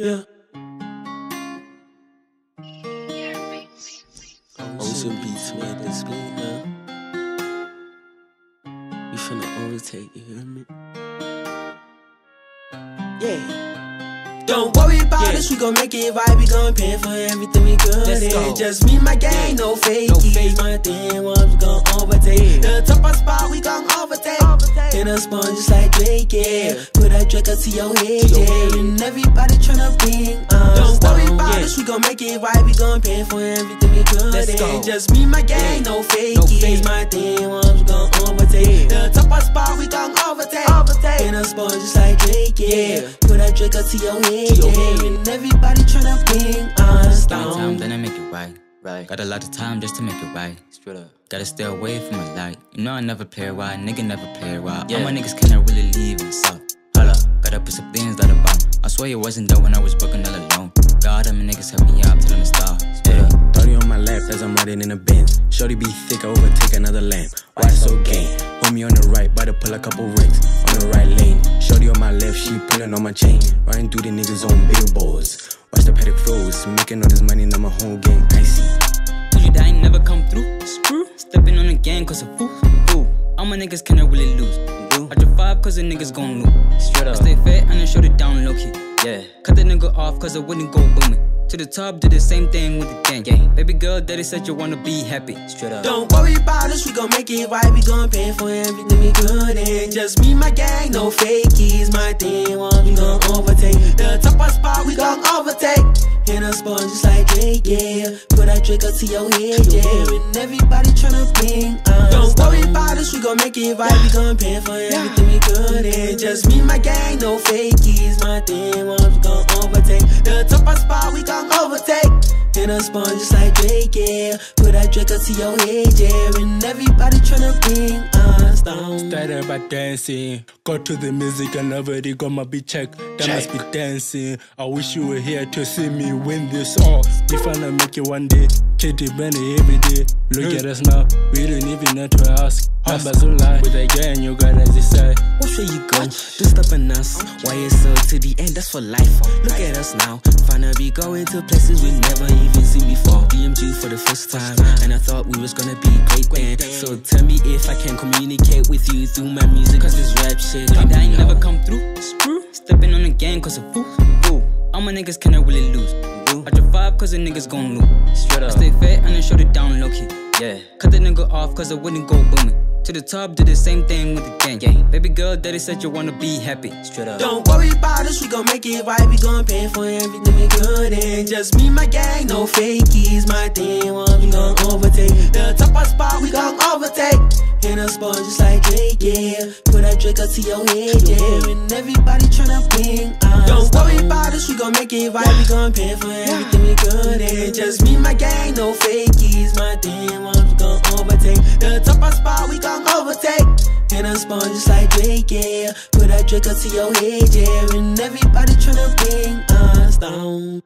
Yeah. Ocean beats made this beat, huh? We finna overtake, you hear me? Yeah. Don't worry about yeah. us, we gon' make it right. We gon' pay for everything we good. Let's go. Just me, my gang, no fakies. No fake. My thing, we gon' overtake. Yeah. The top of spot, we gon' overtake. overtake. In a sponge, just like Drake, yeah. Put that Drake up to your head, to yeah. Head. And everybody tryna bring us Don't worry about yeah. us, we gon' make it right. We gon' pay for everything we good. Let's go. Just me, my gang, no fakies. No fake. My thing, we gon' overtake. Overtake. In a sponge, just like Drake, yeah. Put that Drake up to your head to your head. And everybody tryna bring us down. time, then I make it right. Right. Got a lot of time just to make it right. Straight up. Gotta stay away from the light. You know I never play it right. Nigga never play it right. Yeah. All my niggas cannot really leave and suck. Holla. Gotta put some things that about. I swear it wasn't there when I was broken all alone. God, them niggas help me out till I'm a star. Yeah. 30 on my left as I'm riding in a Benz. Shorty be thick, I overtake another lamp. Why so gay? Homie on the right, by to pull a couple rings. On the right lane. Shorty on my left, she pulling on my chain. Riding through the niggas on billboards. Watch the paddock flows. Making all this money, now my whole gang icy. Told you that I never come through. Screw. Stepping on the gang, cause a fool. fool. All my niggas cannot really lose. I drop five cause the niggas gon' lose. Straight up. I stay fat and I shut it down low key. Yeah. Cut the nigga off cause I wouldn't go booming. To the top, do the same thing with the gang. gang. Baby girl, daddy said you wanna be happy. Straight up. Don't worry about us, we gon' make it right. We gon' pay for everything we good. And just me, my gang, no fakies. My thing, one, we gon' overtake. The top of spot, we gon' overtake. In a sponge just like Drake, yeah. Put that Drake up to your head, yeah. And everybody tryna bring us. Don't worry we gon' make it right. We gon' pay for everything we good. And just me, my gang, no fakies. My thing, one, we gon' overtake. The top of spot, we gon' overtake. In a sponge just like Drake, yeah. Put that up to your head, yeah. And everybody tryna bring us down. Started by dancing. Go to the music and nobody got my beat check. That check. must be dancing. I wish you were here to see me win this all. If I not make it one day, Kitty Benny every day. Look at us now, we don't even know to ask. Numbers don't lie, with a gang you got as decide. Where should you go? Just stopping us. Why it's so to the end, that's for life. Look at us now, finally be going to places we never even seen before. For the first time, and I thought we was gonna be great then. So tell me if I can communicate with you through my music, cause this rap shit. Got I ain't never come through. Screw. Stepping on the gang, cause a fool. fool. All my niggas cannot really lose. I drop five cause the niggas gon' lose. Straight up. I stay fit and I shut it down low key. Yeah. Cut the nigga off cause I wouldn't go booming. To the top, did the same thing with the gang. gang. Baby girl, daddy said you wanna be happy. Straight up. Don't worry about us, we gon' make it right. We gon' pay for everything we good. And just me, my gang, no fakies. My thing, one, we gon' overtake. The top of spot, we gon' overtake. In a sponge just like Drake, yeah. Put that drink up to your head, yeah. And everybody tryna bring us. Uh. Don't worry about us, we gon' make it right. We gon' pay for everything sponge just like Drake, yeah. Put that Drake up to your head, yeah. And everybody tryna bring us down.